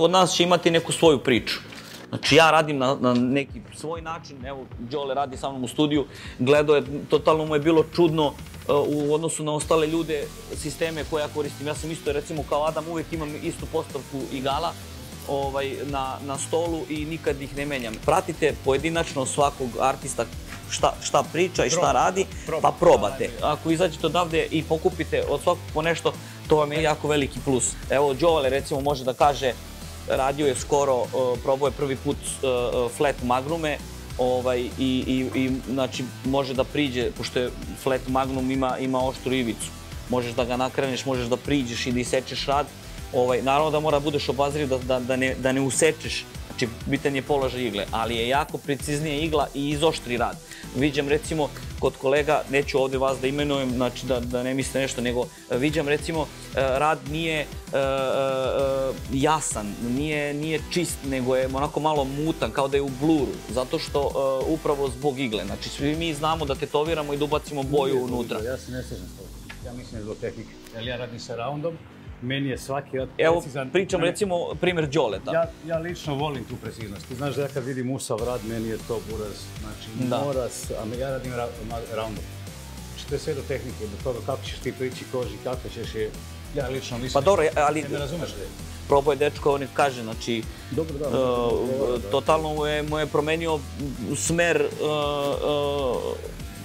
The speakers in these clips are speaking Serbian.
svako od nas će imati neku svoju priču. Znači ja radim na, na neki svoj način, evo Đole radi sa mnom u studiju, gledao je, totalno mu je bilo čudno uh, u odnosu na ostale ljude, sisteme koje ja koristim. Ja sam isto, recimo kao Adam, uvek imam istu postavku igala, ovaj, na, na stolu i nikad ih ne menjam. Pratite pojedinačno svakog artista šta, šta priča i šta Proba. radi, Proba. pa probate. Ako izađete odavde i pokupite od svakog po nešto, to vam je jako veliki plus. Evo, Đole recimo može da kaže, radio je skoro, uh, probao je prvi put uh, uh, flat magnume, ovaj, i, i, i znači, može da priđe, pošto je flat magnum ima, ima oštru ivicu. Možeš da ga nakreneš, možeš da priđeš i da isečeš rad. Ovaj, naravno da mora da budeš obazriv da, da, da, ne, da ne usečeš, znači bitan je položaj igle, ali je jako preciznija igla i izoštri rad. Viđam recimo kod kolega, neću ovde vas da imenujem, znači da, da ne mislite nešto, nego viđam recimo e, rad nije e, e, jasan, nije, nije čist, nego je onako malo mutan, kao da je u bluru, zato što upravo zbog igle. Znači svi mi znamo da tetoviramo i da ubacimo boju unutra. Ja se ne slažem s. Ja mislim da je zbog tehnike. Jer ja radim sa roundom, meni je svaki rad Evo, precizan. pričam Mene- recimo primer Đoleta. Ja, ja lično volim tu preciznost. Ti znaš da ja kad vidim usav rad, meni je to buraz. Znači, Da. mora, a ja radim ra, roundom. Znači, to je sve do tehnike, do toga kako ćeš ti prići koži, kako ćeš je... Ja lično mislim... Pa dobro, ali Ne, razumeš da je. probao je dečko, on je kaže, znači, Dobro, da. Uh, dobro, da. totalno mu je, mu je promenio smer uh, uh,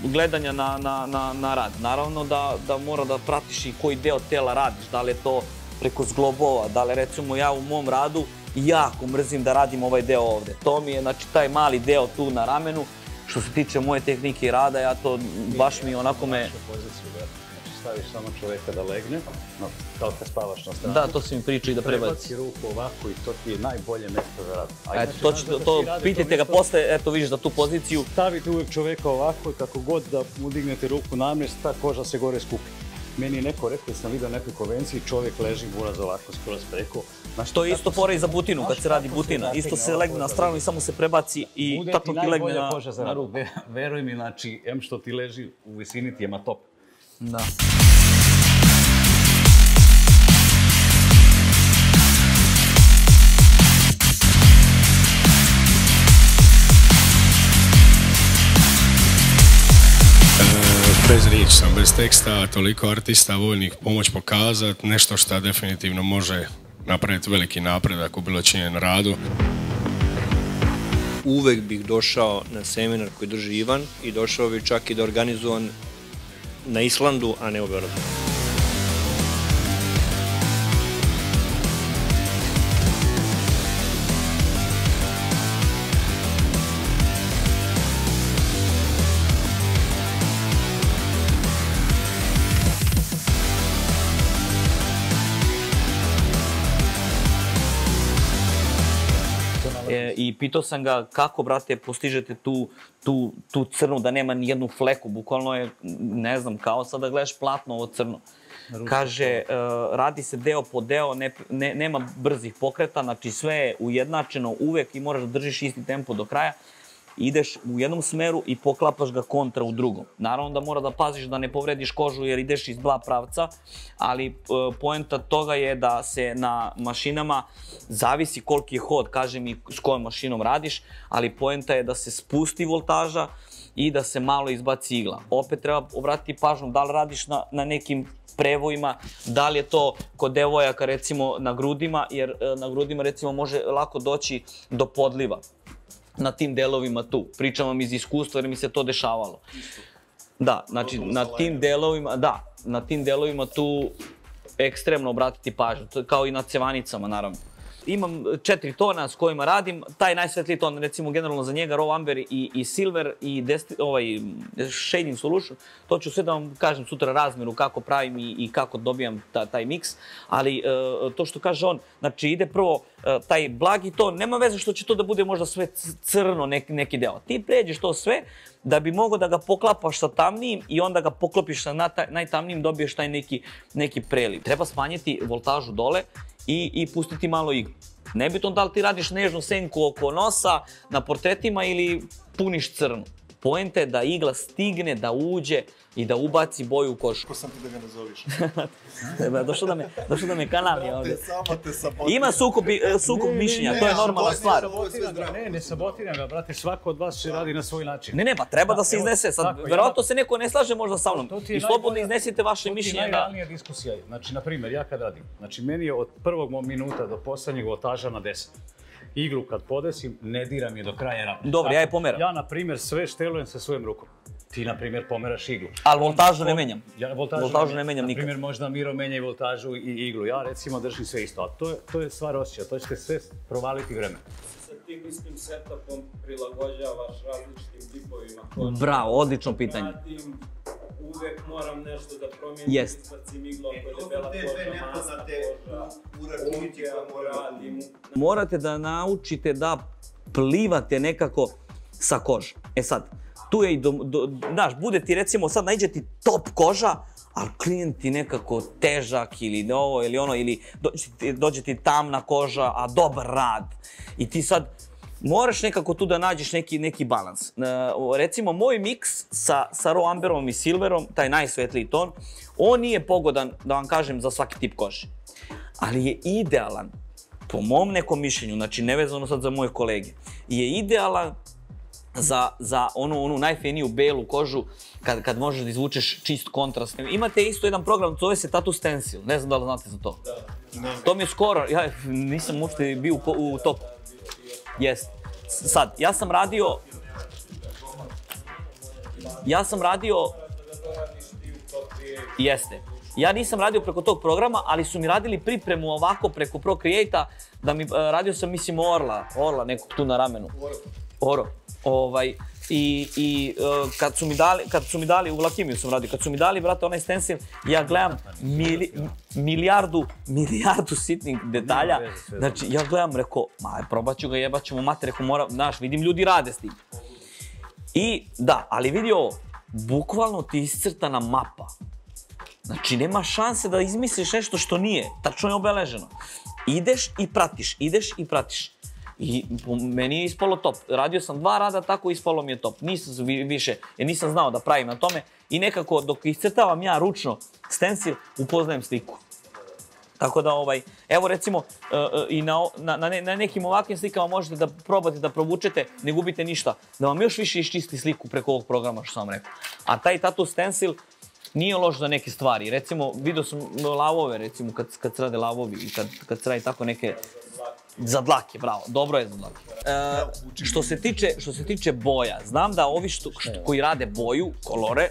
gledanja na, na, na, na rad. Naravno da, da mora da pratiš i koji deo tela radiš, da li je to preko zglobova, da li recimo ja u mom radu jako mrzim da radim ovaj deo ovde. To mi je, znači, taj mali deo tu na ramenu, što se tiče moje tehnike i rada, ja to baš mi onako me... Da. Staviš samo čoveka da legne, no, kao kad spavaš na stranu. Da, to se mi priča i da prebaci. Prebaci ruku ovako i to ti je najbolje mesto za rad. A Eto, to, će, da kad to, svi rade pitajte ga posle, eto vidiš da tu poziciju Stavite uvek čoveka ovako i kako god da mu dignete ruku namest, ta koža se gore skupi. Meni je neko rekao, da sam vidio nekoj konvenciji, čovjek leži buraz ovako skoro preko. Znaš, To je isto tako fora i za butinu, kad se radi kako se butina. Isto se legne na da- stranu i samo se prebaci i Bude tačno ti ti legne najbolja na, koža za na rad. ruku. Ve- Veruj mi, znači, em što ti leži u visini ti je ma top. Da. Bez riječi sam, bez teksta, toliko artista voljnih pomoć pokazati, nešto što definitivno može napraviti veliki napredak u bilo čijem radu. uvek bih došao na seminar koji drži Ivan i došao bih čak i da organizovan na Islandu, a ne u Beogradu. Pitao sam ga kako, brate, postižete tu, tu, tu crnu, da nema ni jednu fleku, bukvalno je, ne znam, kao sad da gledaš platno ovo crno. Kaže, e, radi se deo po deo, ne, ne, nema brzih pokreta, znači sve je ujednačeno uvek i moraš da držiš isti tempo do kraja. Ideš u jednom smeru i poklapaš ga kontra u drugom. Naravno da mora da paziš da ne povrediš kožu jer ideš iz dva pravca, ali e, poenta toga je da se na mašinama zavisi koliki je hod, kaže mi s kojom mašinom radiš, ali poenta je da se spusti voltaža i da se malo izbaci igla. Opet treba obratiti pažnju da li radiš na, na nekim prevojima, da li je to kod devojaka recimo na grudima, jer e, na grudima recimo može lako doći do podliva na tim delovima tu. Pričam vam iz iskustva jer mi se to dešavalo. Da, znači na tim delovima, da, na tim delovima tu ekstremno obratiti pažnju, kao i na cevanicama naravno. Imam četiri tona s kojima radim, taj najsvetliji ton, recimo generalno za njega Raw Amber i, i Silver i desti, ovaj Shading Solution, to ću sve da vam kažem sutra razmeru kako pravim i, i kako dobijam ta, taj miks, ali e, to što kaže on, znači ide prvo e, taj blagi ton, nema veze što će to da bude možda sve crno neki, neki deo. Ti pređeš to sve da bi mogao da ga poklapaš sa tamnijim i onda ga poklopiš sa najtamnijim, dobiješ taj neki, neki preliv. Treba smanjiti voltažu dole i, i pustiti malo iglu. Nebitno da li ti radiš nežnu senku oko nosa na portretima ili puniš crnu. Poenta je da igla stigne, da uđe i da ubaci boju u košu. Ko sam ti da ga nazoviš? došao da me, došao da me kanami ovde. Samo te. Ima sukob, e, sukob mišljenja, to je normalna ne, stvar. Zdravo. Ne, ne sabotiram ga, brate, svako od vas će radi na svoj način. Ne, ne, pa treba da se Evo, iznese. Sad, tako, ja- verovatno se neko ne slaže možda sa mnom. I slobodno iznesite vaše To ti je mišljenje. Da, najrealnija diskusija. Znači, na primjer, ja kad radim, znači meni je od prvog mog minuta do poslednjeg voltaža na 10. Iglu kad podesim, ne diram je do kraja rame. Dobro, ja je pomeram. Ja, na primjer, sve štelujem sa svojom rukom. Ti, na primjer, pomeraš iglu. Ali voltažu ne menjam. Ja voltažu, Voltažu ne menjam Na nikad. primjer, možda Miro menja i voltažu i iglu. Ja, recimo, držim sve isto. A to je, to je stvar osjećaja. To ćete sve provaliti vremena. sa tim istim setupom prilagođavaš različitim tipovima. Bravo, odlično pitanje. Radim, moram nešto da promijenim, Jest. izbacim iglu ako je debela dve koža, masna nepoznate koža, moramo da radim. Morate da naučite da plivate nekako sa kožom. E sad, tu je i do, do, znaš, bude ti recimo sad najde ti top koža, ali klijent ti nekako težak ili ovo ili ono, ili dođe ti, dođe ti tamna koža, a dobar rad. I ti sad, moraš nekako tu da nađeš neki, neki balans. E, recimo, moj miks sa, sa raw amberom i silverom, taj najsvetliji ton, on nije pogodan, da vam kažem, za svaki tip kože. Ali je idealan, po mom nekom mišljenju, znači nevezano sad za moje kolege, je idealan za, za onu, onu najfeniju belu kožu kad, kad možeš da izvučeš čist kontrast. Imate isto jedan program, zove se Tattoo Stencil, ne znam da li znate za to. To mi je skoro, ja nisam uopšte bio u, u topu. Jest. Sad, ja sam radio... Ja sam radio... Jeste. Ja nisam radio preko tog programa, ali su mi radili pripremu ovako preko Procreate-a, da mi, e, radio sam mislim Orla, Orla nekog tu na ramenu. Oro. Ovaj, i, i e, kad su mi dali, kad su mi dali, u Lakimiju sam radio, kad su mi dali, brate, onaj stencil, ja gledam mili, milijardu, milijardu sitnih detalja. Znači, ja gledam, rekao, ma, probat ću ga, jebat ću mu mater, rekao, mora, znaš, vidim ljudi rade s tim. I, da, ali vidi ovo, bukvalno ti iscrtana mapa. Znači, nema šanse da izmisliš nešto što nije. Tačno je obeleženo. Ideš i pratiš, ideš i pratiš. I meni je ispalo top. Radio sam dva rada, tako ispalo mi je top. Nisam vi- više, jer nisam znao da pravim na tome. I nekako, dok iscrtavam ja ručno stencil, upoznajem sliku. Tako da, ovaj, evo recimo, uh, uh, i na, na, na nekim ovakvim slikama možete da probate da provučete, ne gubite ništa, da vam još više iščisti sliku preko ovog programa što sam vam rekao. A taj tattoo stencil nije loš za neke stvari. Recimo, vidio sam lavove, recimo, kad, kad se rade lavovi i kad, kad se radi tako neke... Za dlake, bravo, dobro je za dlake. E, što se tiče što se tiče boja, znam da ovi što, što koji rade boju, kolore,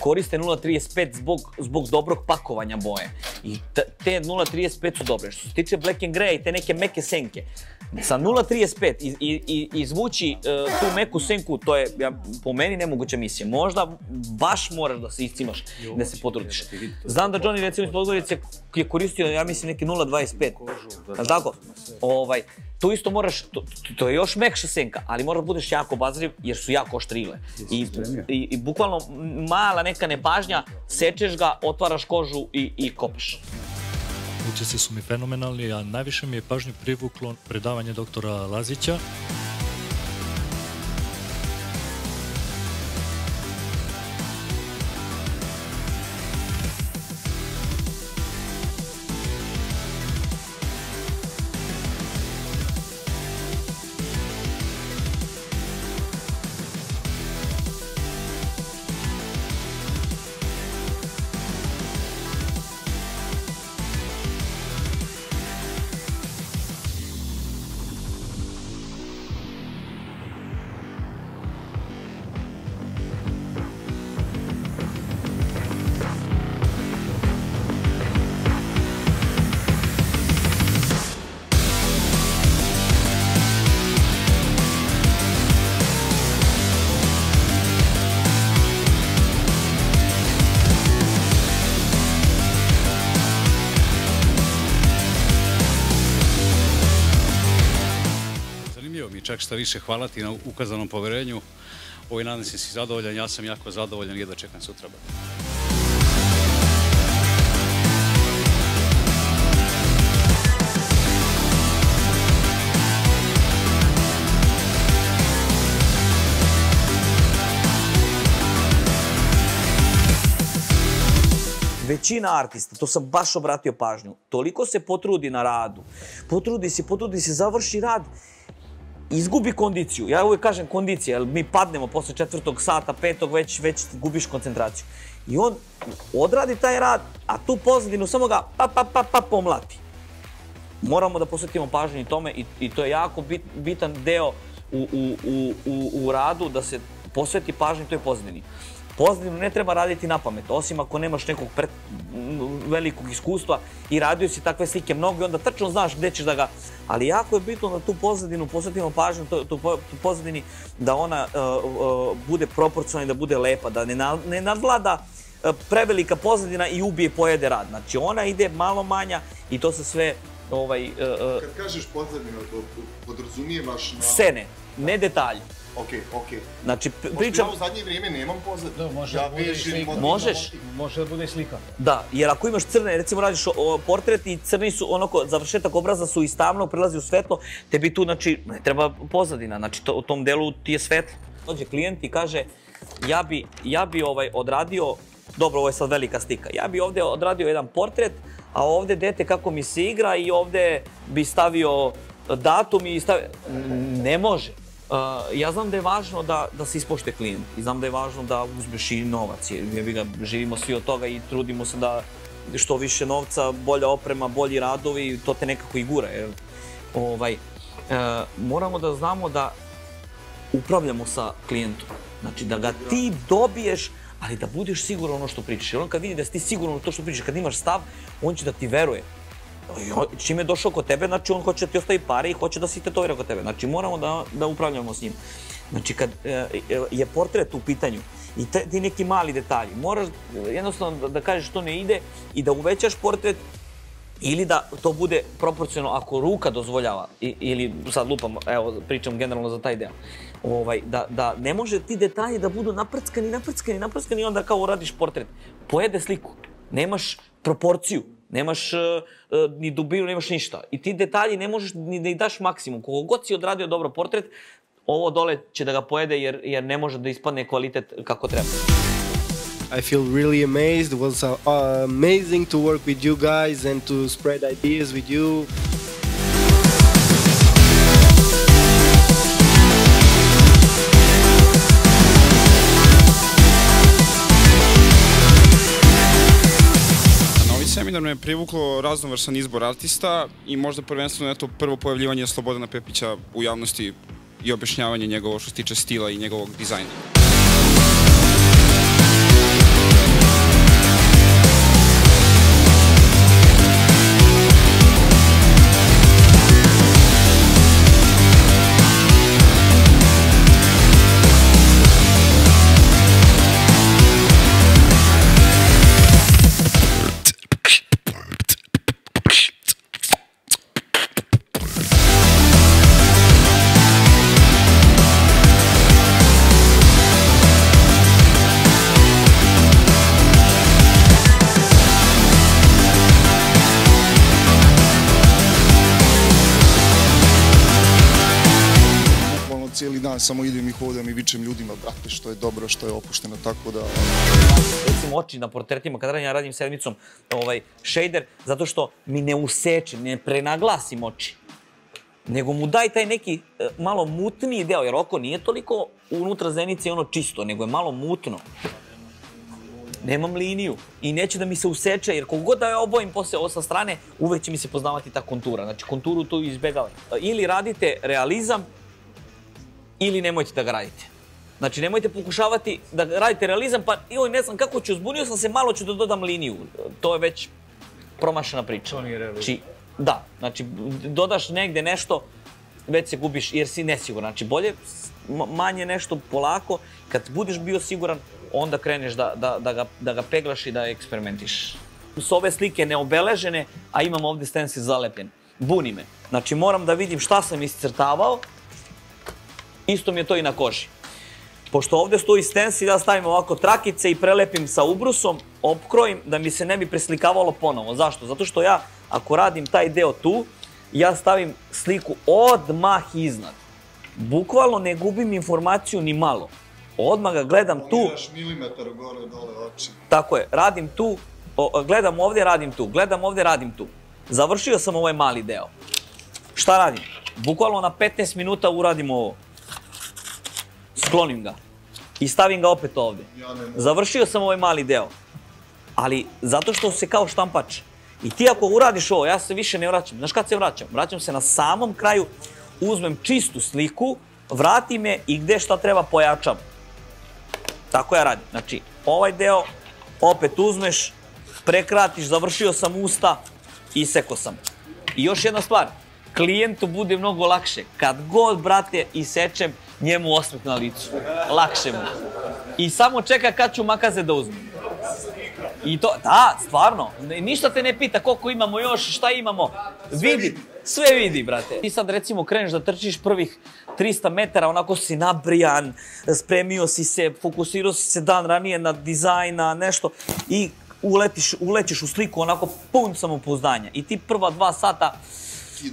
koriste 0.35 zbog zbog dobrog pakovanja boje. I te 0.35 su dobre. Što se tiče black and grey, te neke meke senke, sa 0.35 i, i, i izvući e, tu meku senku, to je ja, po meni nemoguća misija. Možda baš moraš da se iscimaš, da se potrudiš. Znam da Johnny recimo iz Podgorice je koristio, ja mislim, neki 0.25. Jel tako? Ovaj, tu isto moraš, to, to- to je još mekša senka, ali moraš da budeš jako bazriv jer su jako oštrile. I, i, I bukvalno mala neka nepažnja, sečeš ga, otvaraš kožu i, i kopaš. Utisci su mi fenomenalni, a najviše mi je pažnju privuklo predavanje doktora Lazića. čak šta više hvala ti na ukazanom poverenju. Ovo nadam se si zadovoljan, ja sam jako zadovoljan, jedva čekam sutra. većina artista, to sam baš obratio pažnju, toliko se potrudi na radu, potrudi se, potrudi se, završi rad изгуби кондицију. Ја овој кажам кондиција, ми паднемо после четвртог сата, петог веќе веќе губиш концентрација. И он одради тај рад, а ту позадину само га па па па па помлати. Морамо да посетимо пажња и томе и, и тоа е јако бит, битан дел у, у, у, у, у раду да се посвети пажња тој позадини. Pozadinu ne treba raditi na pamet, osim ako nemaš nekog pre, velikog iskustva i radio si takve slike mnogo i onda tačno znaš gde ćeš da ga... Ali jako je bitno da tu pozadinu posvetimo pažnju, tu, tu, tu pozadini da ona uh, uh, bude proporcionalna i da bude lepa, da ne, na, ne nadvlada uh, prevelika pozadina i ubije pojede rad. Znači ona ide malo manja i to se sve ovaj, Kad kažeš pozadina, to podrazumijevaš na... scene, ne detalji. Okej, okej. Znači, p- Pošto pričam... ja u zadnje vrijeme nemam pozadinu. Da, može ja da bude slika. Možeš. Može da bude i slika. Da, jer ako imaš crne, recimo radiš o, o, portret i crni su, onako, završetak obraza su iz tamnog, prelazi u svetlo, tebi tu, znači, ne treba pozadina, znači, to, u tom delu ti je svetlo. Dođe klijent i kaže, ja bi, ja bi ovaj, odradio, dobro, ovo je sad velika slika, ja bi ovde odradio jedan portret, a ovde dete kako mi se igra i ovde bi stavio datum i stavio... Ne može. Uh, ja znam da je važno da, da se ispoštuje klijent i znam da je važno da uzmeš i novac, jer jebi ga, živimo svi od toga i trudimo se da što više novca, bolja oprema, bolji radovi, to te nekako i gura. Jer, ovaj, uh, moramo da znamo da upravljamo sa klijentom. Znači da ga ti dobiješ, ali da budeš siguran ono što pričaš. Jer on kad vidi da si ti siguran u to što pričaš, kad imaš stav, on će da ti veruje. Čim je došao kod tebe, znači on hoće da ti ostavi pare i hoće da se tetovira kod tebe. Znači moramo da, da upravljamo s njim. Znači kad e, e, je portret u pitanju i te, ti neki mali detalji, moraš jednostavno da, da kažeš što ne ide i da uvećaš portret ili da to bude proporcionalno ako ruka dozvoljava i, ili sad lupam, evo pričam generalno za taj deo. Ovaj, da, da ne može ti detalji da budu naprckani, naprckani, naprckani i onda kao uradiš portret. Pojede sliku. Nemaš proporciju, nemaš uh, ni dubinu, nemaš ništa. I ti detalji ne možeš ni da daš maksimum. Koliko god si odradio dobro portret, ovo dole će da ga pojede jer, jer ne može da ispadne kvalitet kako treba. I feel really amazed. It was uh, amazing to work with you guys and to spread ideas with you. Seminar me privuklo raznovrsan izbor artista i možda prvenstveno eto prvo pojavljivanje Slobodana Pepića u javnosti i objašnjavanje njegovo što se tiče stila i njegovog dizajna. Vičem ljudima, brate, što je dobro, što je opušteno, tako da... recimo oči na portretima, kad radim, ja radim sedmicom ovaj, shader, zato što mi ne useče, ne prenaglasim oči. Nego mu daj taj neki e, malo mutniji deo, jer oko nije toliko unutra zenice ono čisto, nego je malo mutno. Nemam liniju i neće da mi se useče, jer koliko god da je obojim posle ovo sa strane, uvek će mi se poznavati ta kontura. Znači, konturu tu izbegavaj. Ili radite realizam, ili nemojte da ga radite. Znači, nemojte pokušavati da radite realizam, pa joj, ne znam kako ću, zbunio sam se, malo ću da dodam liniju. To je već promašena priča. To nije realizam. Znači, da, znači, dodaš negde nešto, već se gubiš jer si nesiguran. Znači, bolje manje nešto polako, kad budeš bio siguran, onda kreneš da, da, da, ga, da ga peglaš i da eksperimentiš. S ove slike neobeležene, a imam ovde stencil zalepljen. Buni me. Znači, moram da vidim šta sam iscrtavao, isto mi je to i na koži. Pošto ovde stoji stencil, ja stavim ovako trakice i prelepim sa ubrusom, opkrojim da mi se ne bi preslikavalo ponovo. Zašto? Zato što ja, ako radim taj deo tu, ja stavim sliku odmah iznad. Bukvalno ne gubim informaciju ni malo. Odmah ga gledam tu, milimetar gore, dole, oči. tako je, radim tu gledam ovdje, radim tu, gledam ovdje, radim tu. Završio sam ovaj mali deo. Šta radim? Bukvalno na 15 minuta uradim ovo. Sklonim ga. I stavim ga opet ovdje. Završio sam ovaj mali deo. Ali zato što se kao štampač. I ti ako uradiš ovo, ja se više ne vraćam. Znaš kad se vraćam? Vraćam se na samom kraju, uzmem čistu sliku, vratim je i gdje šta treba pojačam. Tako ja radim. Znači, ovaj deo opet uzmeš, prekratiš, završio sam usta, iseko sam. I još jedna stvar, klijentu bude mnogo lakše. Kad god, brate, isečem, njemu osmeh na licu. Lakše mu. I samo čeka kad ću makaze da uzmem. I to, da, stvarno, ništa te ne pita koliko imamo još, šta imamo. Vidi, sve vidi, brate. Ti sad recimo kreneš da trčiš prvih 300 metara, onako si nabrijan, spremio si se, fokusirao si se dan ranije na dizajn, na nešto i uletiš, ulećeš u sliku onako pun samopouzdanja. I ti prva dva sata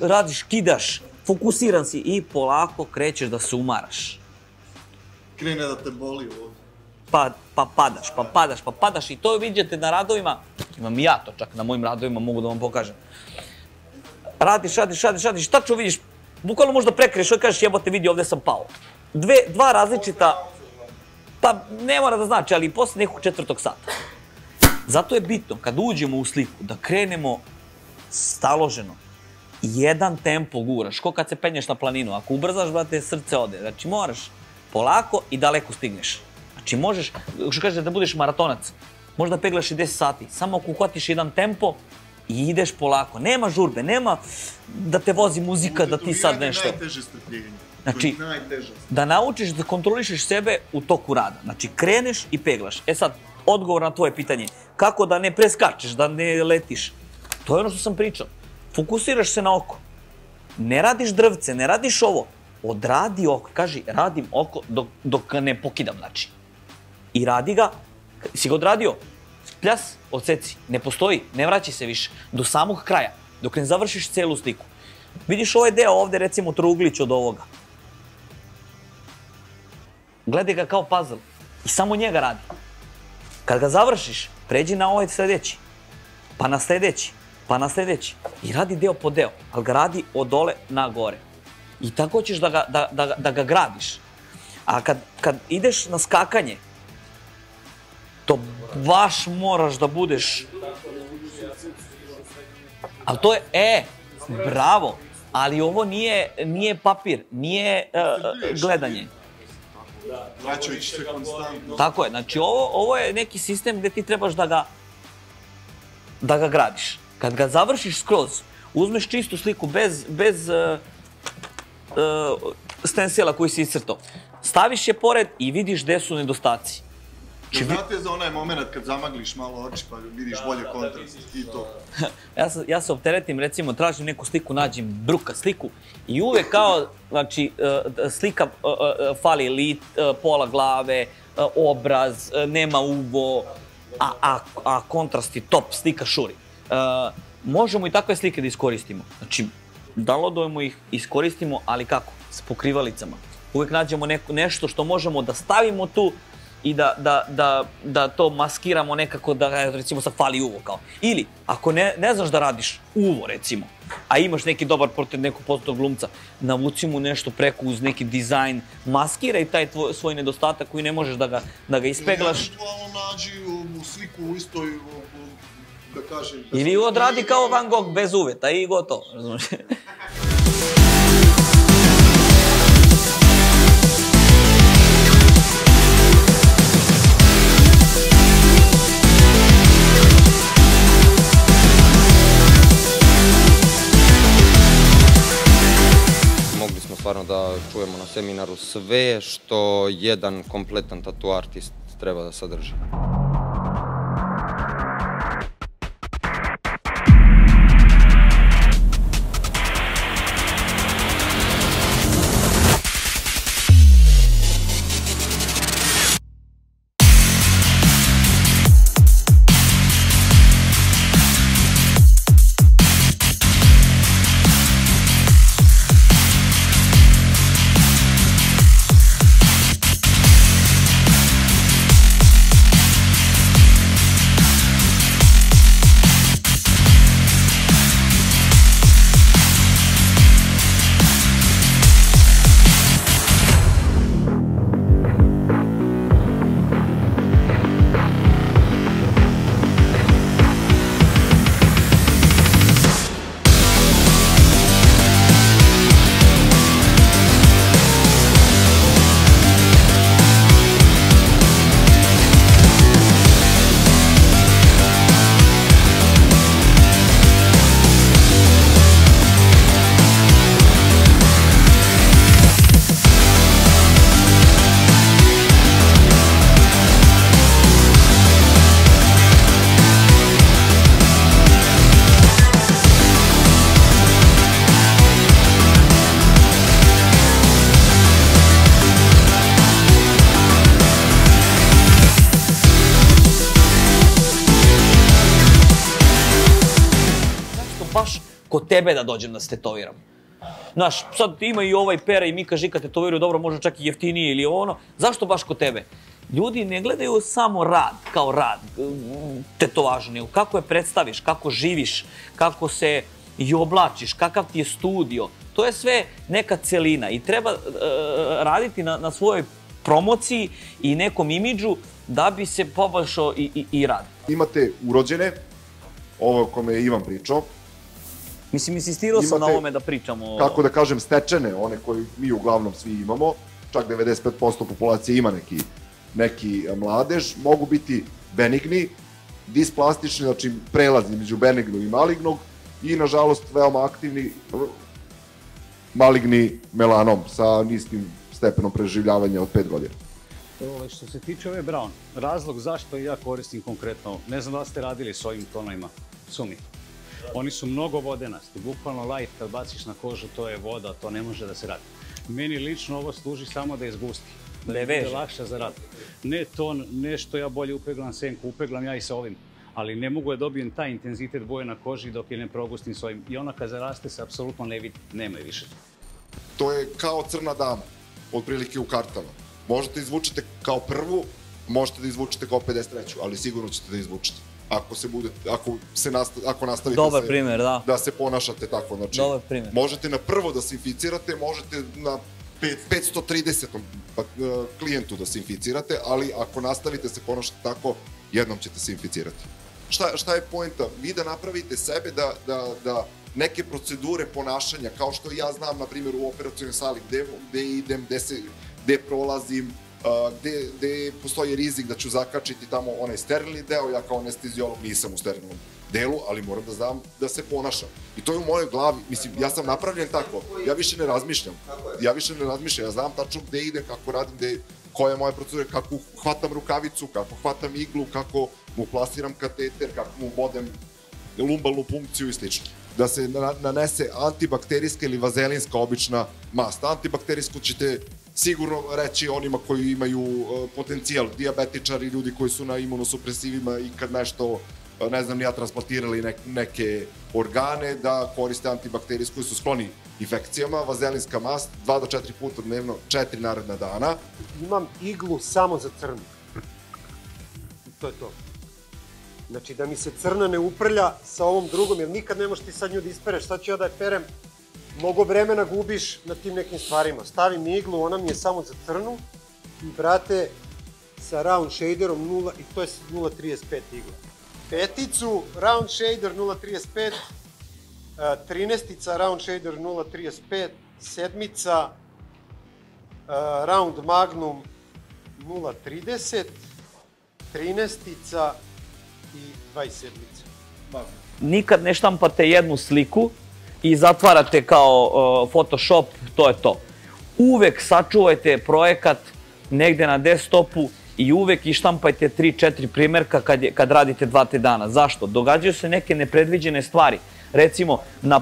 radiš, kidaš, fokusiran si i polako krećeš da se umaraš. Krene da te boli ovdje. pa, pa padaš, pa padaš, pa padaš i to vidite na radovima, imam i ja to čak na mojim radovima, mogu da vam pokažem. Radiš, radiš, radiš, radiš, tačno vidiš, bukvalno možda prekriješ i kažeš jebote vidi ovdje sam pao. Dve, dva različita, pa ne mora da znači, ali poslije nekog četvrtog sata. Zato je bitno kad uđemo u sliku da krenemo staloženo. Jedan tempo guraš, ko kad se penješ na planinu. Ako ubrzaš, brate, srce ode. Znači moraš polako i daleko stigneš. Znači možeš, što kaže da budeš maratonac, možda peglaš i 10 sati. Samo ako uhvatiš jedan tempo i ideš polako. Nema žurbe, nema da te vozi muzika, da ti sad nešto. najteže strpljenje. Znači, da naučiš da kontrolišeš sebe u toku rada. Znači, kreneš i peglaš. E sad, odgovor na tvoje pitanje. Kako da ne preskačeš, da ne letiš? To je ono što sam pričao. Fokusiraš se na oko. Ne radiš drvce, ne radiš ovo. Odradi oko. Kaži, radim oko dok, dok ne pokidam, znači. I radi ga. Si ga odradio? Pljas, odseci. Ne postoji, ne vraćaj se više. Do samog kraja. Dok ne završiš celu sliku. Vidiš ovaj deo ovde, recimo, trouglić od ovoga. Gledaj ga kao puzzle. I samo njega radi. Kad ga završiš, pređi na ovaj sljedeći. Pa na sljedeći. Pa na sljedeći. I radi deo po deo. Ali ga radi od dole na gore. I tako ćeš da ga, da, da, da ga gradiš. A kad, kad ideš na skakanje, to baš moraš da budeš... Ali to je, e, bravo, ali ovo nije, nije papir, nije e, gledanje. Vraćajući se konstantno. Tako je, znači ovo, ovo je neki sistem gdje ti trebaš da ga, da ga gradiš. Kad ga završiš skroz, uzmeš čistu sliku bez, bez uh, uh, stensela koji si iscrtao. Staviš je pored i vidiš gdje su nedostaci. Či znate za onaj moment kad zamagliš malo oči pa vidiš bolje kontrast i to. Ja se, ja se opteretim, recimo, tražim neku sliku, nađem bruka sliku i uvek kao, znači, e, slika e, e, fali lit, e, pola glave, e, obraz, e, nema uvo, a, a, a kontrast je top, slika šuri. E, Možemo i takve slike da iskoristimo. Znači, downloadujemo ih, iskoristimo, ali kako? S pokrivalicama. Uvek nađemo neko, nešto što možemo da stavimo tu i da, da, da, da to maskiramo nekako da recimo sad fali uvo kao. Ili ako ne, ne znaš da radiš uvo recimo, a imaš neki dobar portret nekog poznatog glumca, navuci mu nešto preko uz neki dizajn, maskiraj taj tvoj, svoj nedostatak koji ne možeš da ga, da ga ispeglaš. Eventualno nađi sliku u istoj, da kažem... Ili odradi kao Van Gogh bez uveta i gotovo. smo stvarno da čujemo na seminaru sve što jedan kompletan tatu artist treba da sadrži. Kod tebe da dođem da stetoviram. Znaš, sad ima i ovaj Pera i Mika Žika tetoviraju, dobro, možda čak i jeftinije ili ono. Zašto baš kod tebe? Ljudi ne gledaju samo rad kao rad, tetovažu, nego kako je predstaviš, kako živiš, kako se i oblačiš, kakav ti je studio. To je sve neka celina i treba e, raditi na, na svojoj promociji i nekom imidžu da bi se poboljšao i, i, i rad. Imate urođene, ovo o kome je Ivan pričao, Mislim, insistirao sam na ovome da pričamo. kako da kažem, stečene, one koje mi uglavnom svi imamo, čak 95% populacije ima neki, neki mladež, mogu biti benigni, displastični, znači prelazi među benignog i malignog i nažalost veoma aktivni maligni melanom sa niskim stepenom preživljavanja od 5 godina. Ovaj, što se tiče ove Brown, razlog zašto ja koristim konkretno, ne znam da ste radili s ovim tonovima, sumi. Oni su mnogo vodenasti, bukvalno light kad baciš na kožu, to je voda, to ne može da se radi. Meni lično ovo služi samo da izgusti, da Da je bude veže. lakše za rad. Ne ton, ne što ja bolje upeglam senku, upeglam ja i sa ovim, ali ne mogu da dobijem taj intenzitet boje na koži dok je ne progustim s ovim. I ona kad zaraste se apsolutno ne vidi, nema je više. To je kao crna dama, otprilike u kartama. Možete izvučete kao prvu, možete da izvučete kao 53. ali sigurno ćete da izvučete. Ako se bude, ako se nasta, ako nastavite Dobar se, primer, da. da se ponašate tako, znači. Dobar primer. Možete na prvo da se inficirate, možete na pet- 530. pa, e, klijentu da se inficirate, ali ako nastavite se ponašati tako, jednom ćete se inficirati. Šta, šta je poenta? Vi da napravite sebe da, da, da neke procedure ponašanja, kao što ja znam, na primjer, u operacijnoj sali, gde, gde idem, gde, se, gde prolazim, gde, gde postoji rizik da ću zakačiti tamo onaj sterilni deo, ja kao anestezijolog nisam u sterilnom delu, ali moram da znam da se ponašam. I to je u mojoj glavi, mislim, ja sam napravljen tako, ja više ne razmišljam. Ja više ne razmišljam, ja znam tačno gde idem, kako radim, gde, koja je moja procedura, kako hvatam rukavicu, kako hvatam iglu, kako mu plasiram kateter, kako mu bodem lumbalnu punkciju i slično. Da se na- nanese antibakterijska ili vazelinska obična mast. Antibakterijsku ćete sigurno reći onima koji imaju e, potencijal, diabetičari, ljudi koji su na imunosupresivima i kad nešto e, ne znam, ja transplantirali nek, neke organe, da koriste antibakterijsku koji su skloni infekcijama, vazelinska mast, 2 do 4 puta dnevno, 4 naredna dana. Imam iglu samo za crnu. To je to. Znači da mi se crna ne uprlja sa ovom drugom, jer nikad ne možeš ti sad nju da ispereš. Sad ću ja da je perem, mnogo vremena gubiš na tim nekim stvarima. Stavim iglu, ona mi je samo za crnu i brate, sa round shaderom 0, i to je 0.35 igla. Peticu, round shader 0.35, e, trinestica, round shader 0.35, sedmica, e, round magnum 0.30, trinestica i 27. nikad ne štampate jednu sliku i zatvarate kao uh, Photoshop, to je to. Uvek sačuvajte projekat negde na desktopu i uvek ištampajte 3-4 primjerka kad, kad radite 2-3 dana. Zašto? Događaju se neke nepredviđene stvari. Recimo, na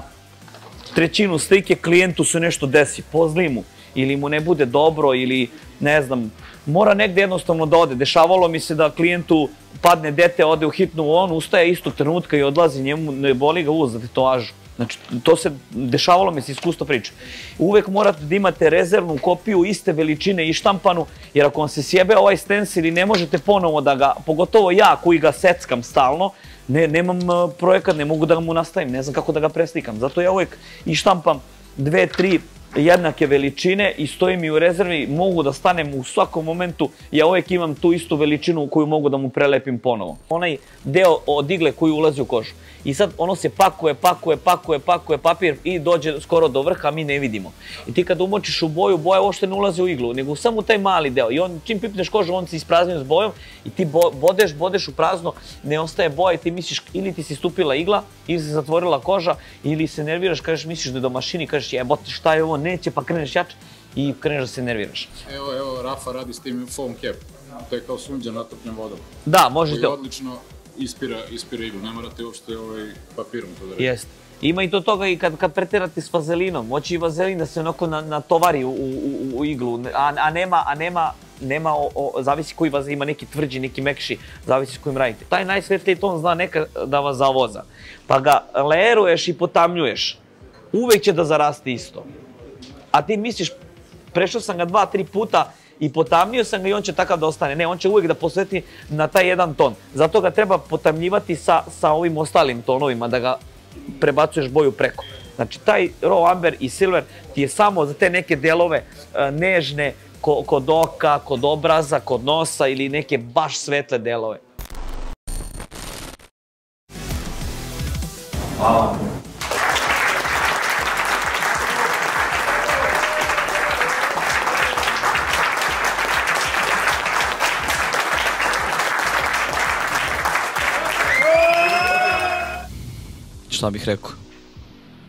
trećinu slike klijentu se nešto desi, pozli mu, ili mu ne bude dobro, ili ne znam, mora negde jednostavno da ode. Dešavalo mi se da klijentu padne dete, ode u hitnu, on ustaje istog trenutka i odlazi, njemu ne boli ga uz tetovažu. Znači, to se dešavalo mi se iskustvo priče. Uvek morate da imate rezervnu kopiju iste veličine i štampanu, jer ako vam se sjebe ovaj stencil i ne možete ponovo da ga, pogotovo ja koji ga seckam stalno, ne, nemam uh, projekat, ne mogu da mu nastavim, ne znam kako da ga preslikam. Zato ja uvek i štampam dve, tri jednake veličine i stoji mi u rezervi, mogu da stanem u svakom momentu, ja uvek imam tu istu veličinu koju mogu da mu prelepim ponovo. Onaj deo od igle koji ulazi u kožu. I sad ono se pakuje, pakuje, pakuje, pakuje papir i dođe skoro do vrha, mi ne vidimo. I ti kad umočiš u boju, boja uopšte ne ulazi u iglu, nego samo taj mali deo. I on, čim pipneš kožu, on se ispraznio s bojom i ti bo, bodeš, bodeš u prazno, ne ostaje boja i ti misliš ili ti si stupila igla, ili se zatvorila koža, ili se nerviraš, kažeš, misliš da je do mašini, kažeš, jebote, šta je ovo, neće, pa kreneš jače i kreneš da se nerviraš. Evo, evo, Rafa radi s tim foam cap. To je kao sunđa natopljen vodom. Da, možete- Koji odlično ispira, ispira iglu. Ne morate uopšte ovaj, papirom to da radite. Jeste. Ima i to toga i kad, kad preterate s vazelinom, moći i vazelin da se onako na, natovari u, u, u, iglu, a, a, nema, a nema nema, o, o, zavisi koji vas ima neki tvrđi, neki mekši, zavisi s kojim radite. Taj najsvetliji ton zna neka da vas zavoza. Pa ga leruješ i potamnjuješ. Uvek će da zarasti isto. A ti misliš, prešao sam ga dva, tri puta i potamnio sam ga i on će takav da ostane. Ne, on će uvek da posveti na taj jedan ton. Zato ga treba potamnjivati sa, sa ovim ostalim tonovima, da ga prebacuješ boju preko. Znači, taj raw amber i silver ti je samo za te neke delove e, nežne, ko, kod oka, kod obraza, kod nosa ili neke baš svetle delove. Šta bih rekao?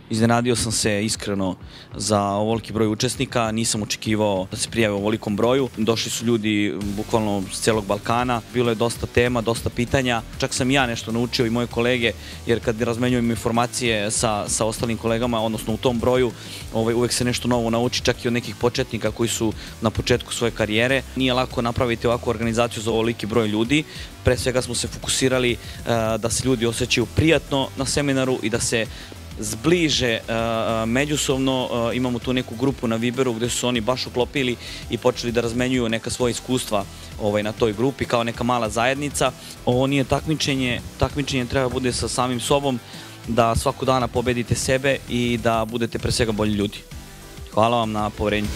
Iznenadio sam se iskreno za ovoliki broj učesnika, nisam očekivao da se prijave u ovolikom broju. Došli su ljudi bukvalno s celog Balkana, bilo je dosta tema, dosta pitanja. Čak sam ja nešto naučio i moje kolege, jer kad razmenjujem informacije sa, sa ostalim kolegama, odnosno u tom broju, ovaj, uvek se nešto novo nauči, čak i od nekih početnika koji su na početku svoje karijere. Nije lako napraviti ovakvu organizaciju za ovoliki broj ljudi. Pre svega smo se fokusirali uh, da se ljudi osjećaju prijatno na seminaru i da se zbliže međusobno. Imamo tu neku grupu na Viberu gde su oni baš uklopili i počeli da razmenjuju neka svoja iskustva ovaj, na toj grupi kao neka mala zajednica. Ovo nije takmičenje, takmičenje treba bude sa samim sobom, da svaku dana pobedite sebe i da budete pre svega bolji ljudi. Hvala vam na poverenju.